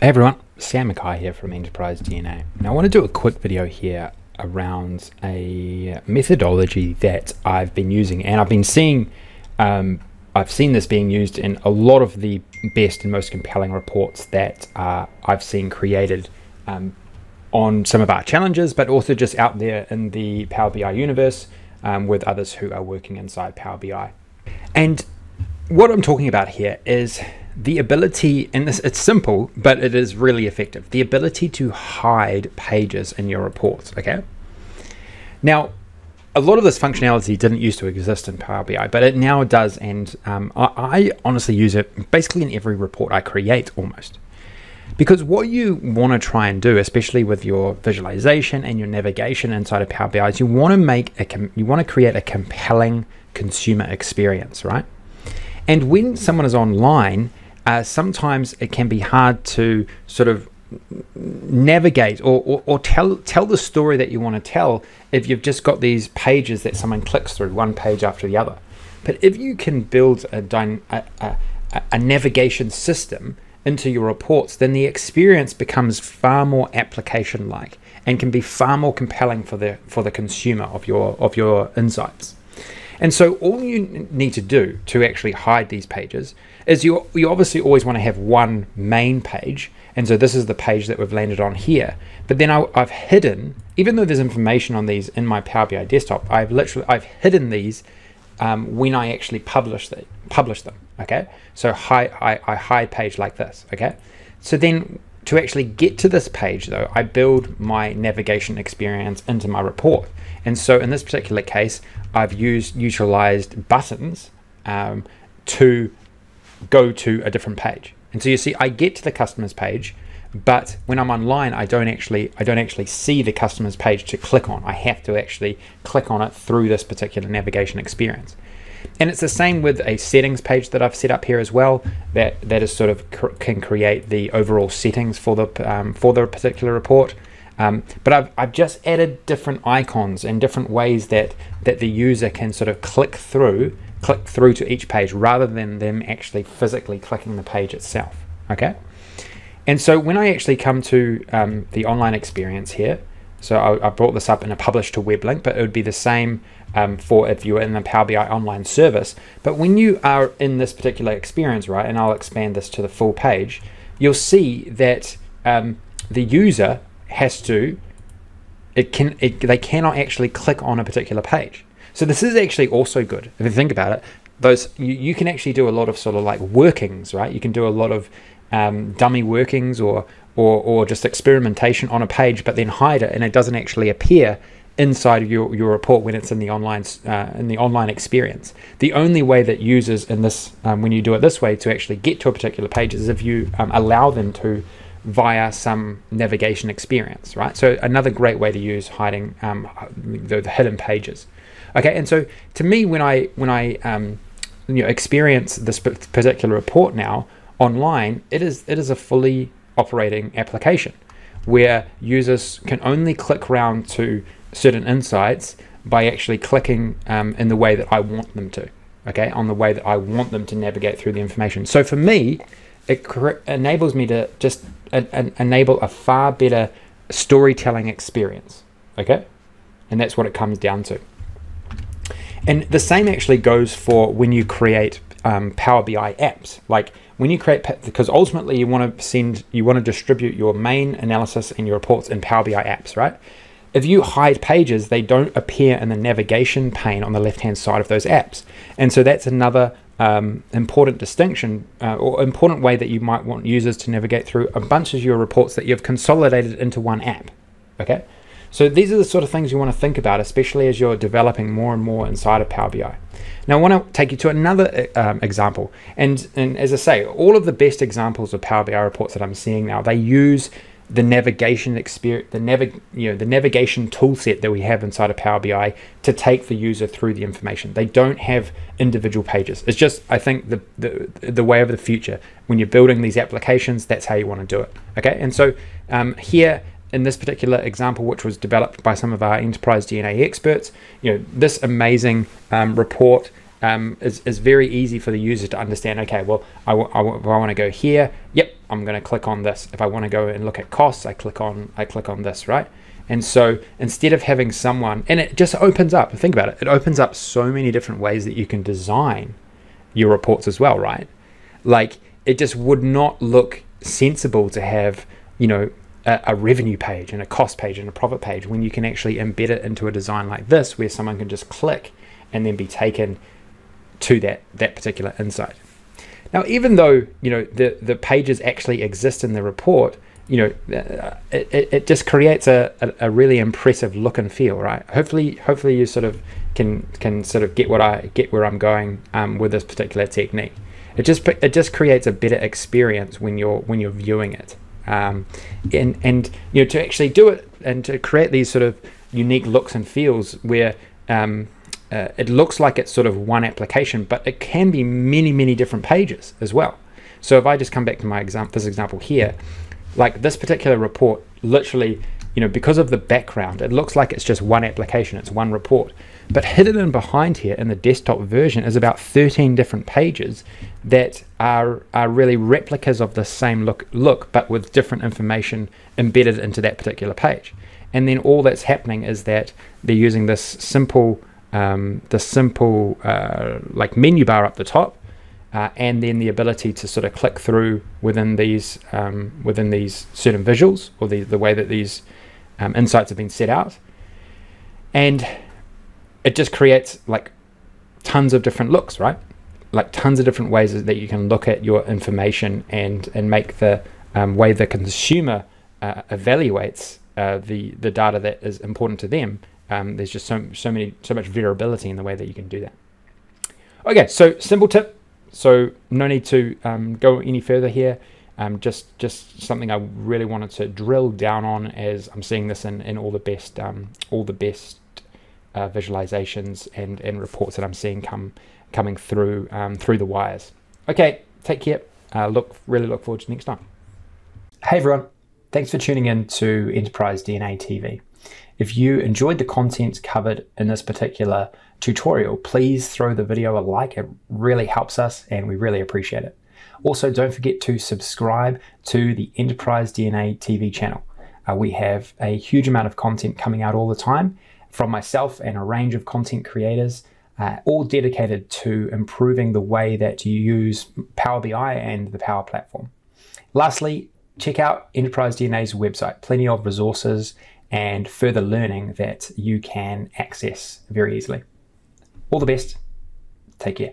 Hey everyone, Sam McKay here from Enterprise DNA. Now I want to do a quick video here around a methodology that I've been using and I've been seeing, um, I've seen this being used in a lot of the best and most compelling reports that uh, I've seen created um, on some of our challenges, but also just out there in the Power BI universe um, with others who are working inside Power BI. And what I'm talking about here is the ability, and this it's simple, but it is really effective. The ability to hide pages in your reports. Okay. Now, a lot of this functionality didn't used to exist in Power BI, but it now does, and um, I, I honestly use it basically in every report I create almost. Because what you want to try and do, especially with your visualization and your navigation inside of Power BI, is you want to make a you want to create a compelling consumer experience, right? And when someone is online, uh, sometimes it can be hard to sort of navigate or, or, or, tell tell the story that you want to tell if you've just got these pages that someone clicks through one page after the other. But if you can build a, a, a, a navigation system into your reports, then the experience becomes far more application like and can be far more compelling for the for the consumer of your of your insights. And so all you need to do to actually hide these pages is you, you obviously always want to have one main page. And so this is the page that we've landed on here. But then I, have hidden, even though there's information on these in my Power BI desktop, I've literally, I've hidden these um, when I actually publish, the, publish them, okay? So I, I hide page like this, okay? So then to actually get to this page though, I build my navigation experience into my report. And so in this particular case, I've used utilized buttons um, to go to a different page. And so you see, I get to the customers page, but when I'm online, I don't actually I don't actually see the customers page to click on. I have to actually click on it through this particular navigation experience. And it's the same with a settings page that I've set up here as well. That that is sort of cr can create the overall settings for the um, for the particular report. Um, but I've, I've just added different icons and different ways that that the user can sort of click through click through to each page rather than them actually physically clicking the page itself. Okay. And so when I actually come to um, the online experience here, so I, I, brought this up in a publish to web link, but it would be the same um, for if you were in the Power BI online service. But when you are in this particular experience, right, and I'll expand this to the full page, you'll see that um, the user has to, it can, it, they cannot actually click on a particular page. So this is actually also good. If you think about it, those you, you can actually do a lot of sort of like workings, right? You can do a lot of um, dummy workings or, or or just experimentation on a page, but then hide it, and it doesn't actually appear inside of your, your report when it's in the online uh, in the online experience. The only way that users in this um, when you do it this way to actually get to a particular page is if you um, allow them to via some navigation experience, right? So another great way to use hiding um, the, the hidden pages. Okay, and so to me, when I when I um, you know experience this particular report now online, it is it is a fully operating application where users can only click around to certain insights by actually clicking um, in the way that I want them to. Okay, on the way that I want them to navigate through the information. So for me, it enables me to just enable a far better storytelling experience. Okay, and that's what it comes down to. And the same actually goes for when you create um, Power BI apps. Like when you create, because ultimately you want to send, you want to distribute your main analysis and your reports in Power BI apps, right? If you hide pages, they don't appear in the navigation pane on the left-hand side of those apps. And so that's another um, important distinction uh, or important way that you might want users to navigate through a bunch of your reports that you've consolidated into one app. Okay. So these are the sort of things you want to think about, especially as you're developing more and more inside of Power BI. Now I want to take you to another um, example. And, and as I say, all of the best examples of Power BI reports that I'm seeing now, they use the navigation experience, the navig, you know, the navigation toolset that we have inside of Power BI to take the user through the information. They don't have individual pages. It's just, I think, the the, the way of the future. When you're building these applications, that's how you want to do it. Okay, and so um, here in this particular example, which was developed by some of our enterprise DNA experts, you know, this amazing um, report um, is, is very easy for the user to understand. Okay, well, I, want to go here. Yep, I'm going to click on this. If I want to go and look at costs, I click on I click on this, right? And so instead of having someone, and it just opens up. Think about it. It opens up so many different ways that you can design your reports as well, right? Like it just would not look sensible to have, you know, a, a, revenue page and a cost page and a profit page when you can actually embed it into a design like this where someone can just click and then be taken to that that particular insight. Now, even though you know the the pages actually exist in the report, you know uh, it, it, just creates a, a, a, really impressive look and feel, right? Hopefully, hopefully you sort of can can sort of get what I get where I'm going um, with this particular technique. It just it just creates a better experience when you're when you're viewing it, um, and and you know to actually do it and to create these sort of unique looks and feels where um, uh, it looks like it's sort of one application, but it can be many, many different pages as well. So if I just come back to my example, this example here, like this particular report, literally, you know, because of the background, it looks like it's just one application, it's one report. But hidden in behind here in the desktop version is about 13 different pages that are, are really replicas of the same look, look, but with different information embedded into that particular page. And then all that's happening is that they're using this simple um, the simple uh, like menu bar up the top, uh, and then the ability to sort of click through within these um, within these certain visuals or the the way that these um, insights have been set out, and it just creates like tons of different looks, right? Like tons of different ways that you can look at your information and and make the um, way the consumer uh, evaluates uh, the the data that is important to them um, there's just so so many so much variability in the way that you can do that. Okay, so simple tip. So no need to um, go any further here. Um, just just something I really wanted to drill down on as I'm seeing this in, in all the best um, all the best uh, visualizations and, and reports that I'm seeing come coming through um, through the wires. Okay, take care. Uh, look really look forward to next time. Hey everyone, thanks for tuning in to Enterprise DNA TV. If you enjoyed the content covered in this particular tutorial, please throw the video a like. It really helps us and we really appreciate it. Also, don't forget to subscribe to the Enterprise DNA TV channel. Uh, we have a huge amount of content coming out all the time from myself and a range of content creators, uh, all dedicated to improving the way that you use Power BI and the Power Platform. Lastly, check out Enterprise DNA's website, plenty of resources and further learning that you can access very easily. All the best. Take care.